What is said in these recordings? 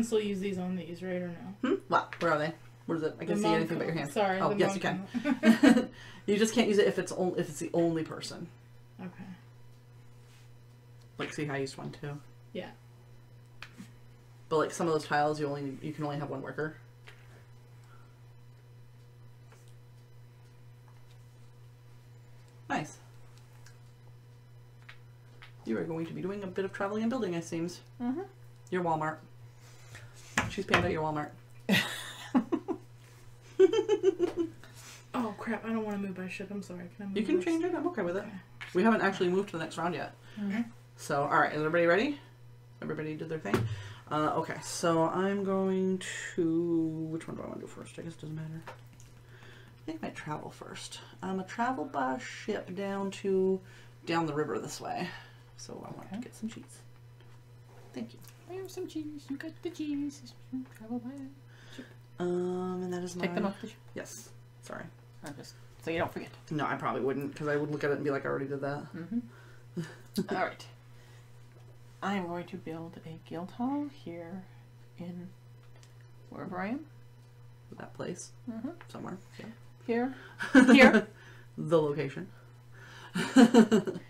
can still use these on these, right or no? Hmm? What? Where are they? Where is it? I can The see anything but your hand. Sorry. Oh, the yes, you can. you just can't use it if it's only if it's the only person. okay. Like, see how I used one too. Yeah. But like some of those tiles, you only you can only have one worker. Nice. You are going to be doing a bit of traveling and building, it seems. Mm-hmm. Your Walmart. She's Panda, your Walmart. Oh crap! I don't want to move. I should. I'm sorry. Can I move? You can this? change it. I'm okay with it. Okay. We haven't actually moved to the next round yet. Mhm. So, all right, is everybody ready? Everybody did their thing. Uh, okay, so I'm going to. Which one do I want to do first? I guess it doesn't matter. I think I might travel first. I'm gonna travel by ship down to down the river this way. So I want Okay. to get some cheese. Thank you. I have some cheese. You got the cheese. Travel by. Um, and that is my. Take them off the. Yes. Sorry. I'm just so you don't forget. No, I probably wouldn't because I would look at it and be like, I already did that. Mm-hmm. All right. I am going to build a guild hall here in wherever I am. That place Mm-hmm. somewhere. Yeah. Here. Here. the location. what you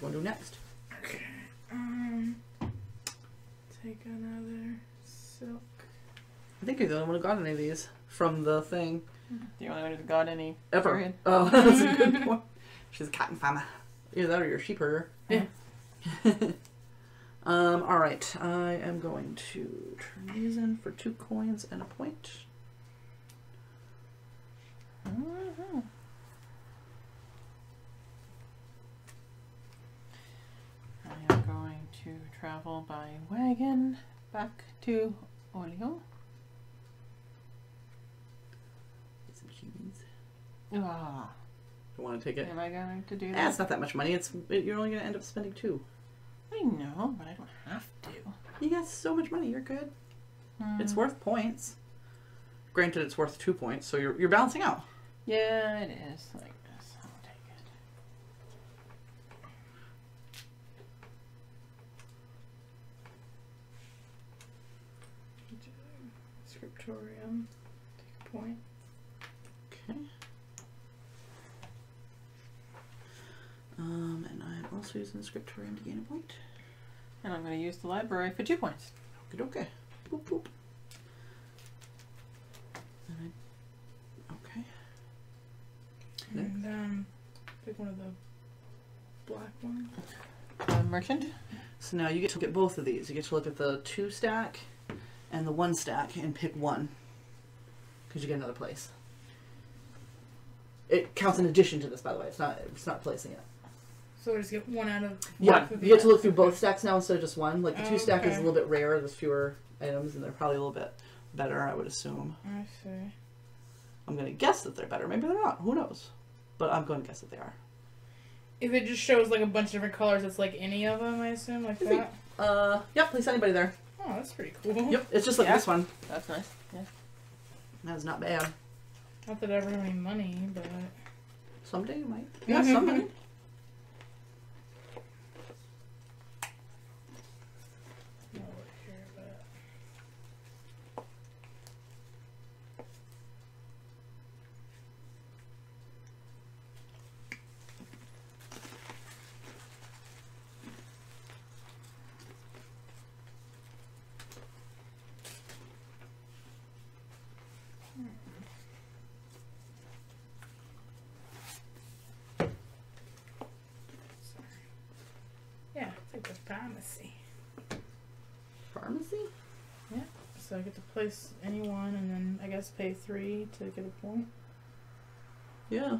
want to do next? Okay. Um. Take another silk. I think you're the only one who got any of these from the thing The only one who's got any ever. period. Oh, that's a good point. She's a cotton farmer. Either that or you're a sheep herder. Yeah. um. All right. I am going to turn these in for two coins and a point. Mm-hmm. I am going to travel by wagon back to Olio. Get some cheese. Ah, You want to take it? am I going to do Eh, that? it's not that much money. It's you're only going to end up spending two. I know, but I don't have to. You got so much money. You're good. It's Mm. worth points. Granted, it's worth two points, so you're you're balancing out. Yeah, it is like this. I'll take it. Scriptorium. Take a point. Okay. Um, and I'm also using the scriptorium to gain a point. And I'm going to use the library for two points. Okay, okay. Boop boop. And I, okay. And um, pick one of the black ones. Uh, merchant. So now you get to look at both of these. You get to look at the two stack and the one stack and pick one. Because you get another place. It counts in addition to this, by the way. It's not. It's not placing it. So I just get one out of Yeah, you get to look through both stacks now instead of just one. Like the two stack is a little bit rarer. There's fewer items, and they're probably a little bit better. I would assume. I see. I'm gonna guess that they're better. Maybe they're not. Who knows? But I'm going to guess that they are. If it just shows like a bunch of different colors, it's like any of them, I assume, like I think- that. Uh, yep. Place anybody there. Oh, that's pretty cool. Yep. It's just like Yeah. this one. That's nice. Yeah. That's not bad. Not that I ever have any money, but Someday you might. Yeah, someday. no look here, but sorry. Yeah, it's like the pharmacy. Pharmacy. So I get to place anyone, and then I guess pay three to get a point. Yeah.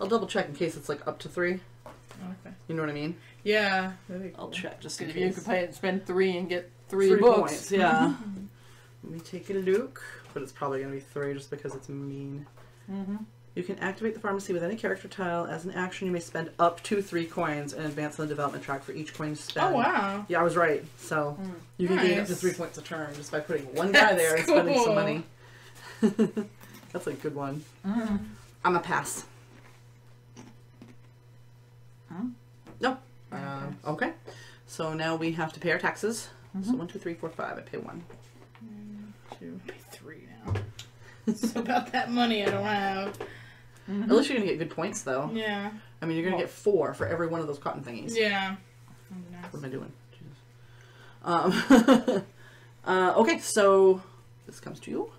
I'll double check in case it's like up to three. Okay. You know what I mean? Yeah. That'd I'll check just in Because if you case. could pay it, spend three and get three, Three books. points, yeah. Let me take a look, but it's probably gonna be three just because it's mean. Mm-hmm. You can activate the pharmacy with any character tile. As an action, you may spend up to three coins and advance on the development track for each coin you spend. Oh wow. Yeah, I was right. So Mm. you can gain up to three points a turn just by putting one guy there and That's spending some money. That's a good one. Mm-hmm. I'm a pass. Hmm? No. Um, okay. So now we have to pay our taxes. So one, two, three, four, five. I pay one. Two, pay three now. so about that money I don't have. At least you're gonna get good points, though. Yeah. I mean, you're gonna Well- get four for every one of those cotton thingies. Yeah. What am I doing? Jesus. Um, uh, okay, so this comes to you,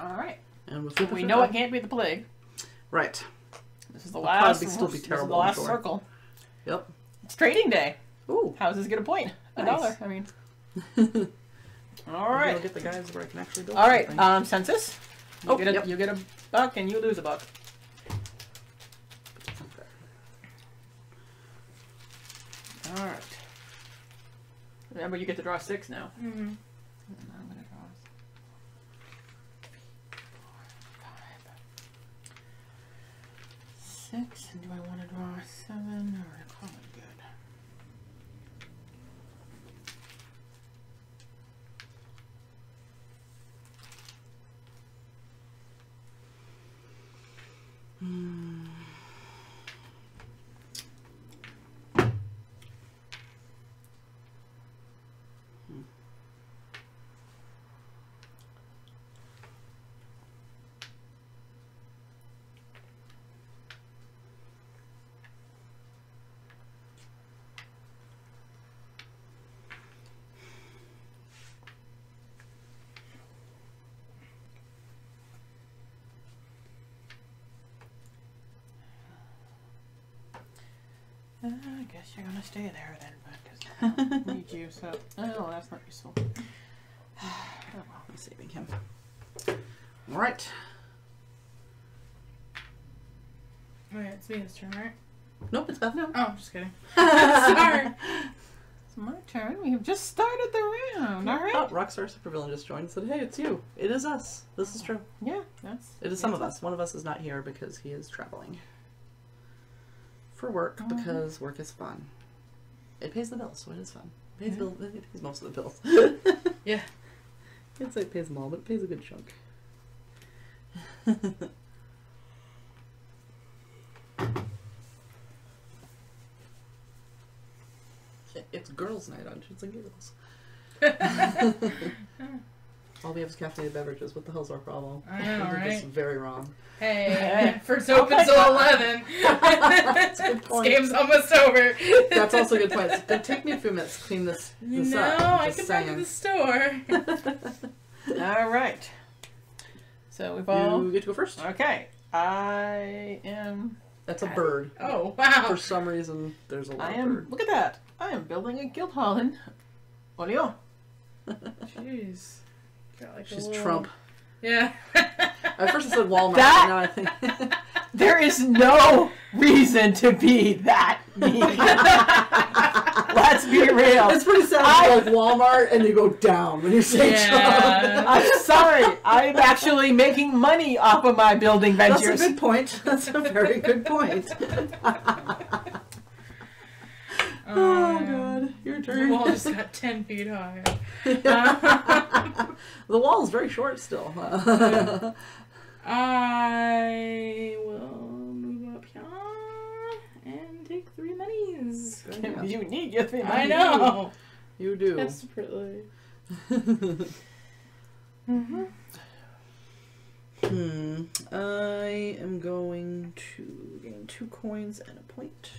All right. and we'll So we know it can't be the plague. Right. This is the It'll last. still be this is terrible, the last sure. circle. Yep. It's trading day. Ooh. Houses get a point. A Nice. dollar. I mean. All right. Get the guys where I can actually build All right. Um, census. You Oh, get a yep. you get a buck and you lose a buck. All right. Remember, you get to draw six now. Mm-hmm. I'm gonna draw five, six. And do I want to draw seven or call it good? Uh, I guess you're gonna stay there then, but 'cause I don't need you. So, oh, that's not useful. oh, well. I'm saving him. All right. Oh, yeah, it's me this turn, right? Nope, it's Beth. Oh, I'm just kidding. Sorry. It's my turn. We have just started the round. All right. Oh. Rockstar Supervillain just joined and said, "Hey, it's you. It is us. This is true. Yeah, that's. It is some of us. One of us is not here because he is traveling for work Mhm. because work is fun. It pays the bills, so it is fun. It pays, Yeah. bill, it pays most of the bills. Yeah. I'd say it pays them all, but it pays a good chunk. it's girls' night on Chits and Giggles. All we have is caffeinated beverages. What the hell's our problem? I know, We did this right? very wrong. Hey, first open my till 11. That's a good this point. game's almost over. That's also a good point. It take me a few minutes to clean this, this no, up. I just can back to the store. All right. So we've all. You get to go first. Okay. I am. That's a bird. Oh, wow. For some reason, there's a lot I of am. bird. Look at that. I am building a guild hall in Orleans. Jeez. Got like She's little- Trump. Yeah. At first I said Walmart, That- but now I think There is no reason to be that mean. Let's be real. it's pretty sad. I- like Walmart, and you go down when you say Trump. I'm sorry. I'm actually making money off of my building ventures. That's ventures. a good point. That's a very good point. oh Um, god, your turn. The turn. wall just got 10 feet high. The wall is very short still. I will move up here and take three minis. Yeah. You need your thing. I know. you do. Desperately. hmm. I am going to gain two coins and a point.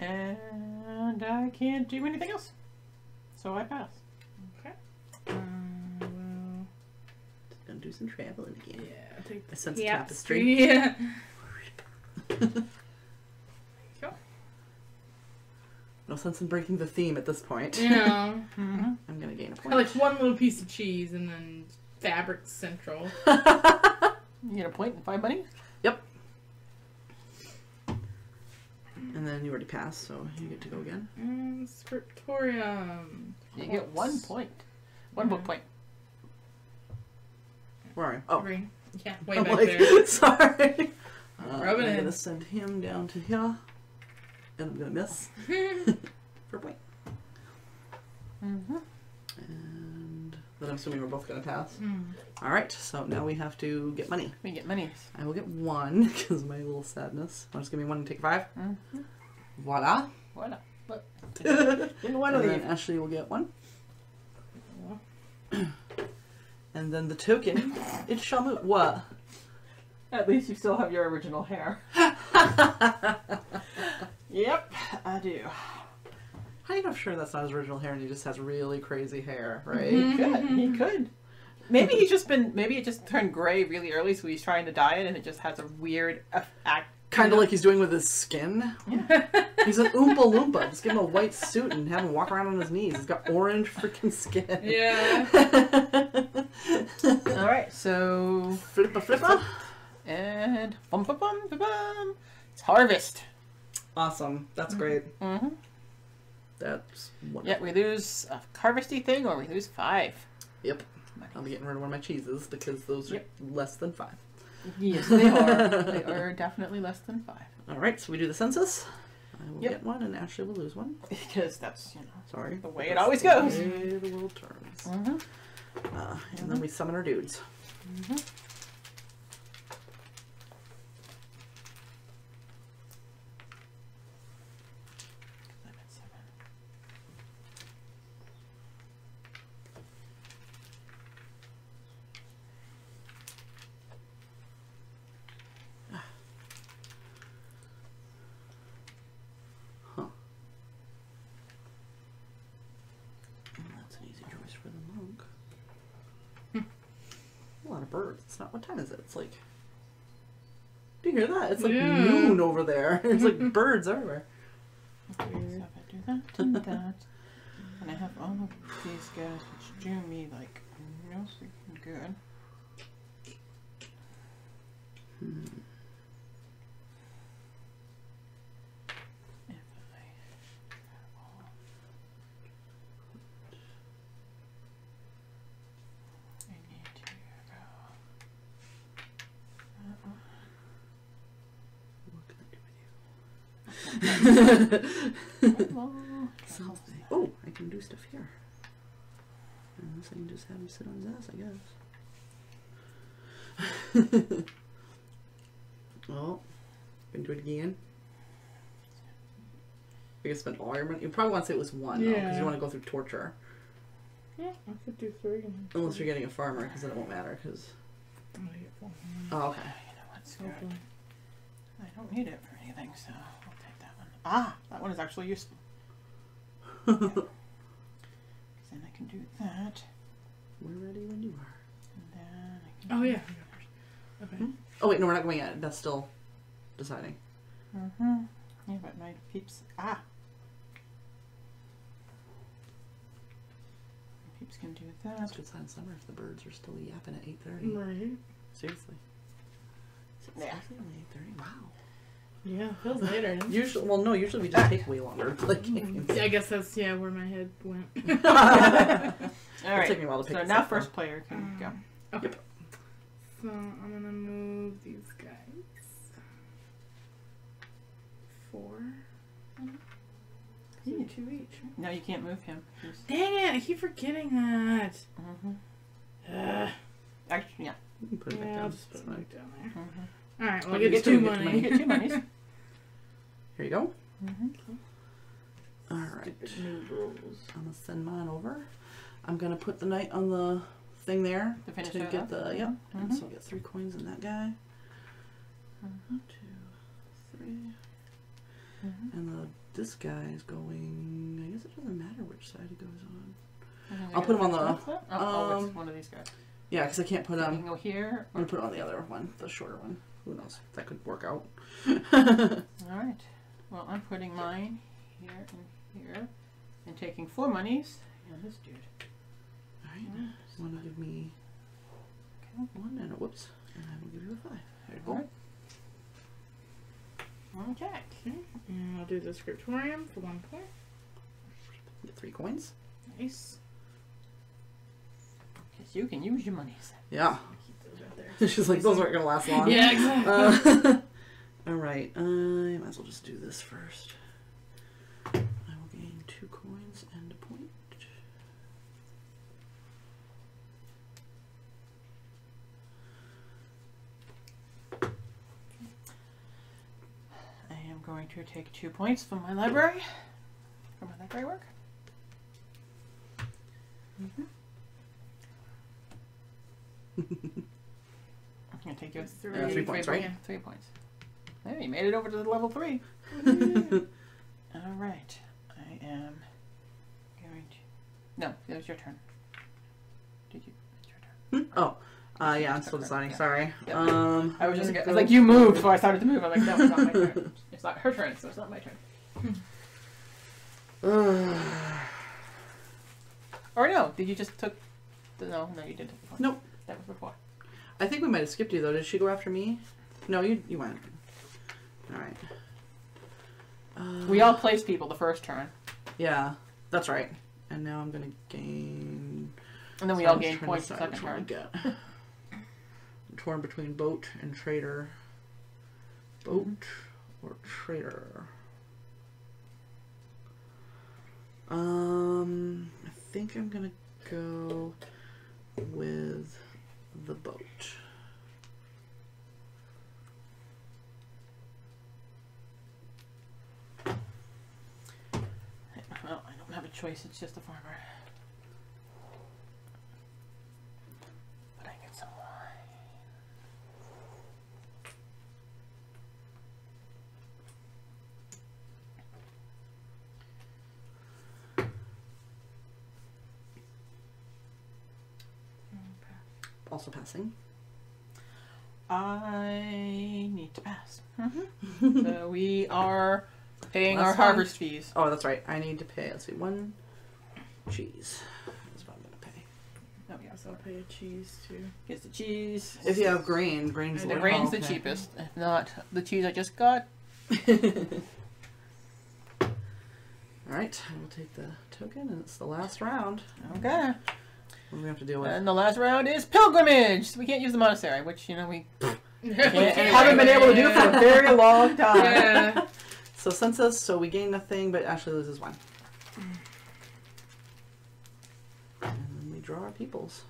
And I can't do anything else. So I pass. Okay. Um, well, Gonna do some traveling again. yeah, take I sense the tapestry. Yeah. No sense in breaking the theme at this point. You know, Mm-hmm. I'm gonna gain a point. like one little piece of cheese and then fabric central. You get a point and five money? And then you already passed, so you get to go again. And scriptorium. You get one point. One book point. Where are you? Oh, Three. Yeah, way I'm back like, there. sorry. Uh, Rub it I'm in. gonna send him down to here, and I'm gonna miss for a point. Mm-hmm. And that I'm assuming we're both going to pass. Mm. All right, so now we have to get money. We get money. I will get one because my little sadness. I'll just give me one and take 5 Mm-hmm. Voila. What up? Look. and want to then. Ashley will get one. And then the token, it shall move. What? At least you still have your original hair. yep, I do. How do you know sure that's not his original hair and he just has really crazy hair, right? Mm-hmm. He could. He mm-hmm. could. Maybe he's just been. Maybe it just turned gray really early, so he's trying to dye it, and it just has a weird effect. Kind of like he's doing with his skin. He's an Oompa Loompa. Just give him a white suit and have him walk around on his knees. He's got orange freaking skin. yeah. All right, so Flippa flippa. and bum bum bum bum bum. It's harvest. Awesome. That's mm-hmm. great. Mm-hmm. That's wonderful. Yeah, we lose a harvesty thing, or we lose five. Yep. Money. I'll be getting rid of one of my cheeses because those are less than five. Yes, they are. they are definitely less than five All right, so we do the census. I will Yep. get one, and Ashley will lose one. because that's you know. Sorry. The way it always the goes. way the world turns. Mm-hmm. Uh, and then we summon our dudes. Mm-hmm. Huh. Well, that's an easy choice for the monk. A lot of birds. It's not. What time is it? It's like. Do you hear that? It's like Yeah. noon over there. It's like birds everywhere. Okay, so if I do that and that, and I have all of these guys which do me like no freaking good. Hmm. If I all I need to go. that one. What can I do with you? Hello. Something. Oh, I can do stuff here. Unless I can just have him sit on his ass, I guess. well, can do it again. You can spend all your money. You probably want to say it was one, though, because you want to go through torture. Yeah, I could do three. Unless you're getting a farmer, because then it won't matter. Because I'm gonna get four. oh, okay. You know what's good? Hopefully. I don't need it for anything, so I'll take that one. Ah, that one is actually useful. Because then I can do that, We're ready when you are. and then I can. Oh yeah. Okay. Hmm? Oh wait, no, we're not going yet. That's still deciding. Mm-hmm. Yeah, but my peeps. Ah. My peeps can do that. It's good sign summer if the birds are still yapping at eight thirty. Right. Seriously. Is it Yeah. seriously only eight thirty? Wow. Yeah, feels later. doesn't? Usually, well, no. Usually we just take way longer. Like, Yeah, I guess that's yeah where my head went. All right. take me a while to pick So now up, first player can go. Okay. So I'm gonna move these guys. Four. So Yeah. two each. right? No, you can't move him. He's- Dang it! I keep forgetting that. Mhm. Ugh. Actually, yeah. You can put it back yeah, I'll down. just put It's them fine. back down there. Mhm. All right, well, you get get two two, money. You get two monies. Here you go. Mm-hmm. All right. Rules. I'm gonna send mine over. I'm gonna put the knight on the thing there To finish to get up? the yep. And Mhm. so I'll get three coins in that guy. Mhm. Two, three, Mhm. and the this guy is going. I guess it doesn't matter which side he goes on. And then we I'll put him on the- Oh, oh, it's um, one of these guys. Yeah, because I can't put you um. can go here. I'm gonna put it on the other one, the shorter one. Who knows? That could work out. All right. Well, I'm putting mine here and here, and taking four monies. And this dude. Alright. You wanna give me Okay. one and a whoops, and I will give you a five. There you go. Alright. Okay. Okay, and I'll do the scriptorium for one point. Get three coins. Nice. Because you can use your monies. Yeah. I'll keep those right there. She's like, those aren't gonna last long. Yeah, exactly. Uh, All right, I might as well just do this first. I will gain two coins and a point. I am going to take two points from my library, from my library work. Mm -hmm. I'm going to take you three, three, points, three, right? Three points. There, you made it over to the level three. All right, I am going to. No, it was your turn. Did you? It's your turn. oh, uh, yeah, I'm still deciding. Yeah. Sorry. Yeah. Um, I was just gonna, gonna like you moved, for- so I started to move. I'm like, no, it's not my turn. It's not her turn, so it's not my turn. Or no, did you just took? The, no, no, you didn't. Take the point. Nope. That was before. I think we might have skipped you though. Did she go after me? No, you you went. All right. Uh, We all placed people the first turn, Yeah, that's right. And now I'm gonna gain. and then we so all I'm just gained trying to points the second turn. Get. I'm torn between boat and trader. Boat or trader. Um, I think I'm gonna go with the boat. Well, I don't have a choice. It's just a farmer. But I get some wine. Also passing. I need to pass. Mm-hmm. so we are paying our Last one. harvest fees. Oh, that's right. I need to pay. Let's see, one cheese. That's what I'm gonna pay. Oh yeah, Guess I'll pay a cheese too. Gets the cheese. If you have grain, grain's the low. grain's the okay. cheapest. If not, the cheese I just got. All right, I will take the token, and it's the last round. Okay. What do we have to deal with? And the last round is pilgrimage. We can't use the monastery, which you know we Yeah. haven't been able to do for a very long time. Yeah. So census, so we gain nothing, but Ashley loses one. And then we draw our peoples.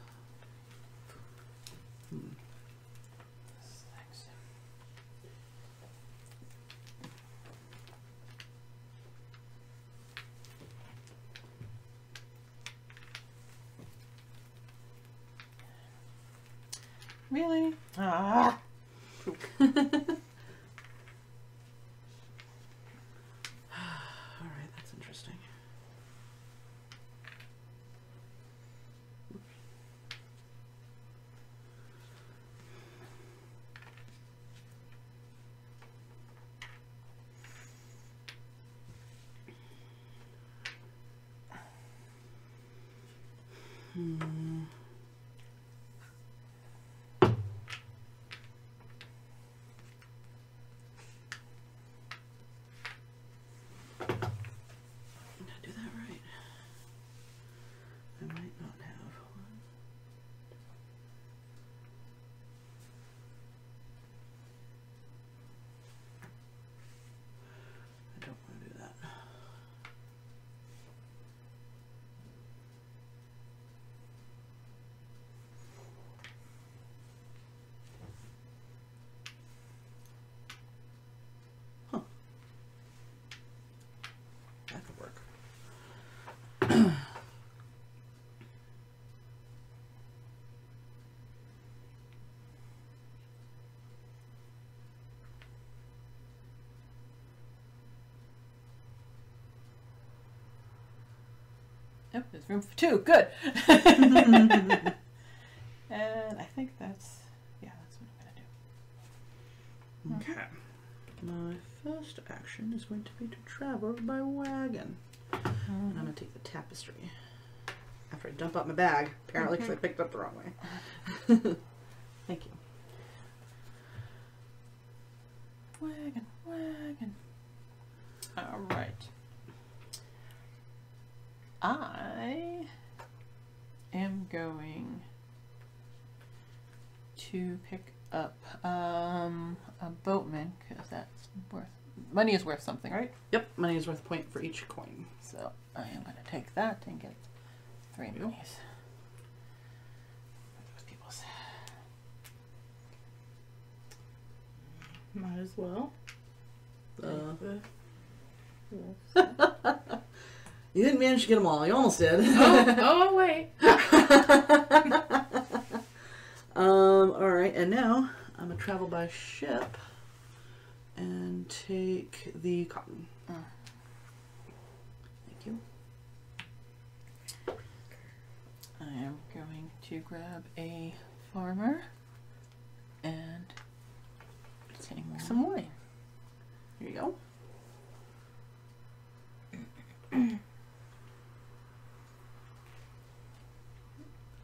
Hmm. Really? Ah. All right, that's interesting. Hmm. Did I do that right? I might not have one. I don't want to do that. Huh. That could work. Yep, there's room for two. Good. and I think that's yeah, that's what I'm gonna do. Hmm. Okay. My first action is going to be to travel by wagon. Oh. And I'm going to take the tapestry. After I dump out my bag, apparently because I picked up the wrong way. Thank you. Wagon, wagon. All right. I am going to pick up um, a boatman because that's worth money is worth something, right? Yep, money is worth a point for each coin. So I am going to take that and get three There you go. monies. Those people's. Might as well. Uh, The- you didn't manage to get them all. You almost did. oh, oh, wait. um. All right, and now I'm gonna travel by ship and take the cotton. Mm. Thank you. I am going to grab a farmer and take some wine. Here you go.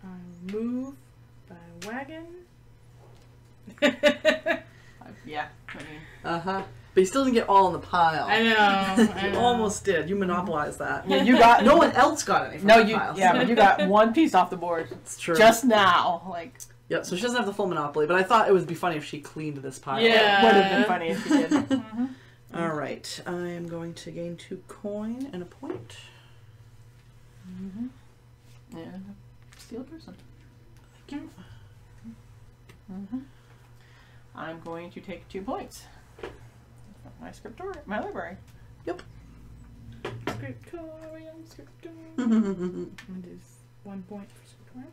I move by wagon. Uh, yeah, I mean, Uh huh. But you still didn't get all in the pile. I know. I You know. almost did. You monopolized that. yeah, you got No one else got any. From No, the you piles. yeah, but you got one piece off the board It's true. just now. Like Yep. So she doesn't have the full monopoly, but I thought it would be funny if she cleaned this pile. Yeah. it would have been funny if you did. Mhm. All right. I am going to gain two coin and a point. Mhm. And steal a person. Thank you. hmm I'm going to take two points. My scriptor, my library. Yep. Scriptorium, scriptorium. I'm gonna do one point for scriptorium.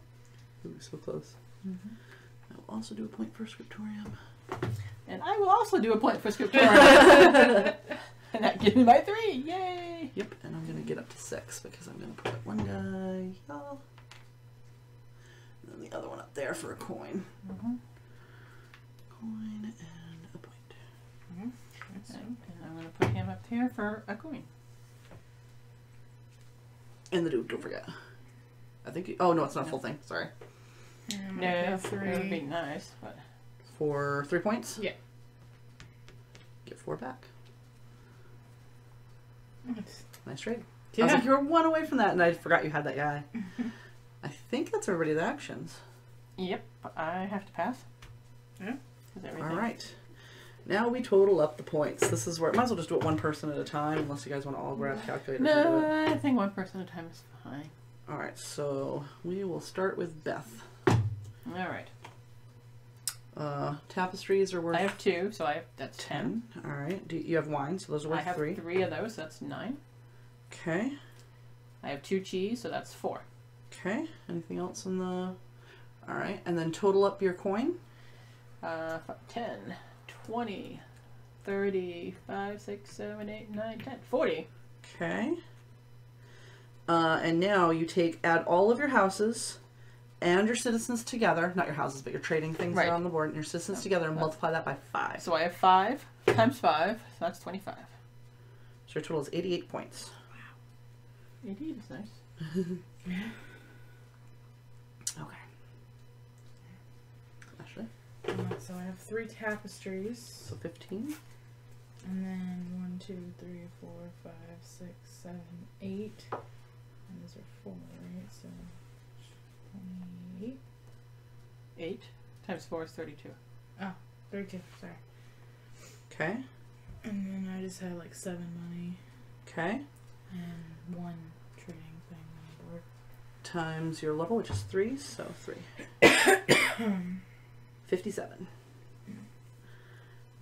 Ooh, so close. I will also do a point for scriptorium. And I will also do a point for scriptorium. and that gives me my three. Yay! Yep, and I'm gonna get up to six because I'm gonna put one guy here, and then the other one up there for a coin. Mm-hmm. Coin and a point. Mm-hmm. And, and I'm going to put him up here for a coin. And the dude, don't forget. I think. You, oh no, it's not a full thing. Sorry. And I'm No, gonna that would be nice, but For three points. Yeah. Get four back. Nice. Nice trade. I was Yeah. like, you were one away from that, and I forgot you had that guy. I think that's everybody's actions. yep, I have to pass. Yeah. All right. Now we total up the points. This is where might as well just do it one person at a time, unless you guys want to all grab calculators. and do it. No, I think one person at a time is fine. All right. So we will start with Beth. All right. Uh, tapestries are worth I have two, so I have that's ten. ten. All right. Do you have wine? So those are I worth have three. three. of those, so that's nine. Okay. I have two cheese, so that's four. Okay. Anything else in the? All right. And then total up your coin. Uh, f- 10, 20, 30, 5, 6, 7, 8, 9, 10, 40. Okay. Uh, and now you take add all of your houses and your citizens together. Not your houses, but your trading things that Right. are on the board. And your citizens together and Uh, multiply that by five. So I have 5 times 5, so that's 25. So your total is eighty-eight points. Wow. 88 is nice. Okay. Ashley. Alright, so I have three tapestries. So fifteen. And then one, two, three, four, five, six, seven, eight. And those are four, right? So 28. 8 times 4 is 32. Oh, 32, sorry. Okay. And then I just had like seven money Okay. and one trading thing on the board. Times your level, which is three, so three. Um, Fifty-seven.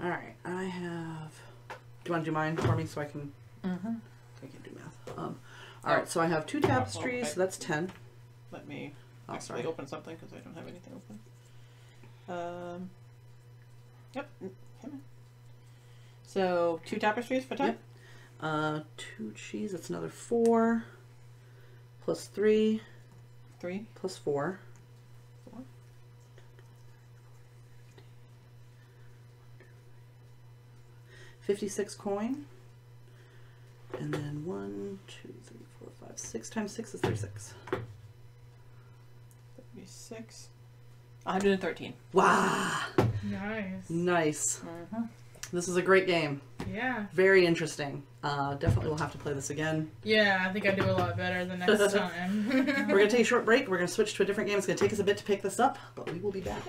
All right. I have. Do you want to do mine for me so I can Mm-hmm. I can't do math. Um, all right, so I have two tapestries, okay. so that's ten. Let me Oh, actually sorry. open something because I don't have anything open. Um, yep. mm, Come on. So, two tapestries for 10? Yep. Uh, two cheese. That's another four. Plus three. Three. Plus four. Four. Fifty-six coin. And then one, two, three, four, five, six times six is thirty-six. 36. 113. Wow, Nice. nice. Mm-hmm. This is a great game. Yeah. Very interesting. Uh, definitely, we'll have to play this again. Yeah, I think I do a lot better the next time. We're gonna take a short break. We're gonna switch to a different game. It's gonna take us a bit to pick this up, but we will be back.